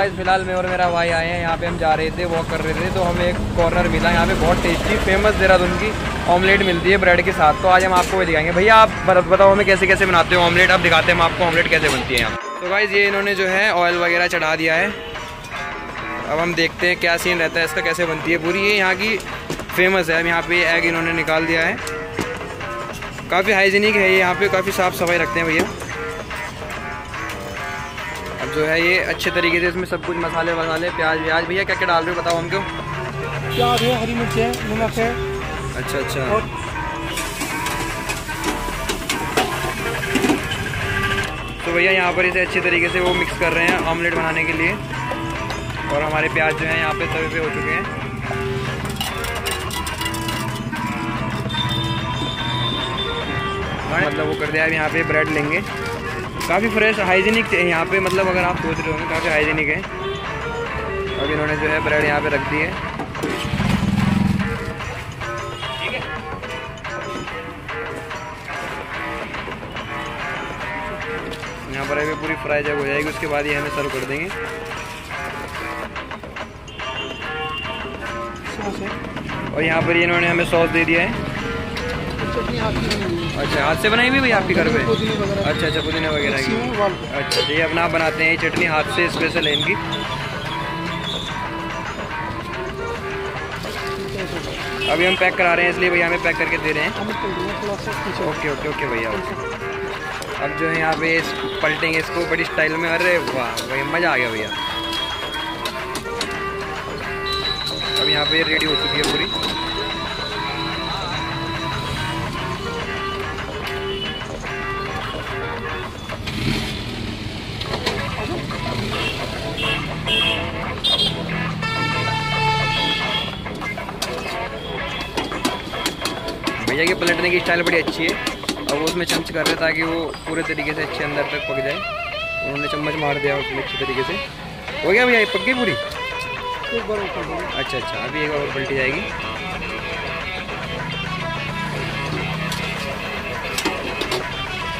Guys फ़िलहाल मैं और मेरा भाई आए हैं, यहाँ पे हम जा रहे थे वॉक कर रहे थे तो हमें एक कॉर्नर मिला, यहाँ पे बहुत टेस्टी फ़ेमस देहरादून की ऑमलेट मिलती है ब्रेड के साथ। तो आज हम आपको वो दिखाएँगे। भैया, आप बताओ हमें कैसे कैसे बनाते हो ऑमलेट आप दिखाते हैं, हम आपको ऑमलेट कैसे बनती है यहाँ तो गाइज़ ये इन्होंने जो है ऑयल वगैरह चढ़ा दिया है। अब हम देखते हैं क्या सीन रहता है, इसका कैसे बनती है। पूरी ये यहाँ की फ़ेमस है अब यहाँ पे एग इन्होंने निकाल दिया है। काफ़ी हाइजीनिक है ये, यहाँ पे काफ़ी साफ़ सफ़ाई रखते हैं भैया। अब जो है ये अच्छे तरीके से इसमें सब कुछ मसाले वसाले प्याज व्याज। भैया क्या क्या डाल रहे हो बताओ हमको। प्याज है हरी मिर्च है नमक है। अच्छा अच्छा। और तो भैया यहाँ पर इसे अच्छे तरीके से वो मिक्स कर रहे हैं ऑमलेट बनाने के लिए। और हमारे प्याज जो है यहाँ पे तवे पे हो चुके हैं। मतलब वो कर दिया अब यहाँ पे ब्रेड लेंगे। काफ़ी फ्रेश हाइजीनिक है यहाँ पे मतलब अगर आप सोच रहे होंगे, काफ़ी हाइजीनिक है। अब इन्होंने जो है ब्रेड यहाँ पे रख दी है। यहाँ पर अभी पूरी फ्राई जब हो जाएगी, उसके बाद ये हमें सर्व कर देंगे। और यहाँ पर इन्होंने हमें सॉस दे दिया है। अच्छा हाथ से बनाई हुई भाई आपके घर पे? अच्छा अच्छा पुदीना वगैरह की। अच्छा, अच्छा ये अपना आप बनाते हैं चटनी हाथ से स्पेशल है इनकी। अभी हम पैक करा रहे हैं इसलिए भैया हमें पैक करके दे रहे हैं। ओके ओके ओके भैया अब जो है यहाँ पे पलटेंगे इसको बड़ी स्टाइल में। अरे वाह भैया मज़ा आ गया भैया। अब यहाँ पे रेडी हो चुकी है पूरी। की पलटने की स्टाइल बड़ी अच्छी है। और वो उसमें चमच कर रहे ताकि वो पूरे तरीके से अच्छे अंदर तक पक जाए। उन्होंने चम्मच मार दिया उसमें अच्छे तरीके से। हो गया भैया पक गई पूरी? अच्छा अच्छा अभी एक और पलटी जाएगी।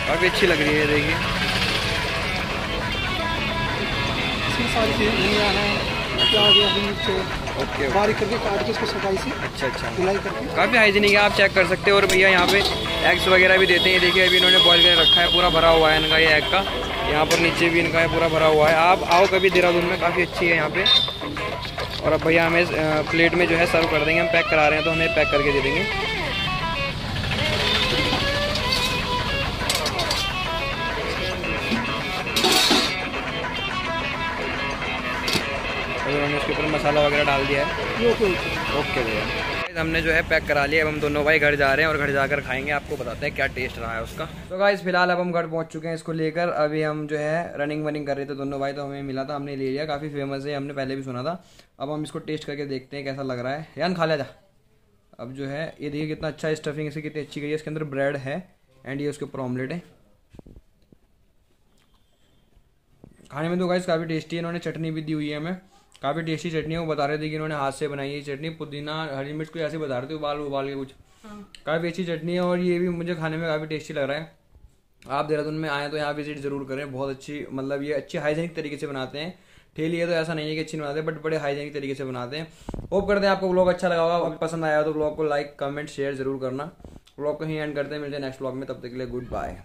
काफ़ी अच्छी लग रही है देखिए। सारी चीज़ें हैं। प्याज हरी मिर्च ओके। बारीक करके काट के इसको सफ़ाई से अच्छा अच्छा। धुलाई करके। काफ़ी हाइजीनिक है आप चेक कर सकते हो और भैया यहाँ पे एग्स वगैरह भी देते हैं। देखिए अभी इन्होंने बॉयल कर रखा है पूरा भरा हुआ है इनका ये एग का। यहाँ पर नीचे भी इनका है पूरा भरा हुआ है। आप आओ कभी देहरादून में काफ़ी अच्छी है यहाँ पे। और अब भैया हमें प्लेट में जो है सर्व कर देंगे हम पैक करा रहे हैं तो हमें पैक करके दे देंगे। उन्होंने उसके ऊपर मसाला वगैरह डाल दिया है। ओके भैया। हमने जो है पैक करा लिया अब हम दोनों भाई घर जा रहे हैं और घर जाकर खाएँगे। आपको बताते हैं क्या टेस्ट रहा है उसका। तो गाइस फ़िलहाल अब हम घर पहुँच चुके हैं इसको लेकर। अभी हम जो है रनिंग वनिंग कर रहे थे दोनों भाई तो हमें मिला था हमने ले लिया। काफ़ी फ़ेमस है हमने पहले भी सुना था। अब हम इसको टेस्ट करके देखते हैं कैसा लग रहा है। यान खा लिया जा। अब जो है ये देखिए कितना अच्छा स्टफिंग इसे कितनी अच्छी गई है। इसके अंदर ब्रेड है एंड ये उसके ऊपर ऑमलेट है। खाने में तो गाइस काफ़ी टेस्टी है इन्होंने चटनी भी दी हुई है हमें। काफ़ी टेस्टी चटनी है वो बता रहे थे कि इन्होंने हाथ से बनाई है चटनी। पुदीना हरी मिर्च को ऐसे बता रहे थे उबाल उबाल के कुछ। हाँ। काफ़ी अच्छी चटनी है और ये भी मुझे खाने में काफ़ी टेस्टी लग रहा है। आप देहरादून में आए तो यहाँ विज़िट ज़रूर करें बहुत अच्छी मतलब ये अच्छी हाइजेनिक तरीके से बनाते हैं। ठेली है तो ऐसा नहीं है कि अच्छी बनाते बट बड़े हाइजेनिक तरीके से बनाते हैं। होप करते हैं आपको ब्लॉग अच्छा लगा होगा पसंद आया तो ब्लॉग को लाइक कमेंट शेयर ज़रूर करना। ब्लॉग को ही एंड करते हैं मिलते हैं नेक्स्ट ब्लॉग में तब तक के लिए गुड बाय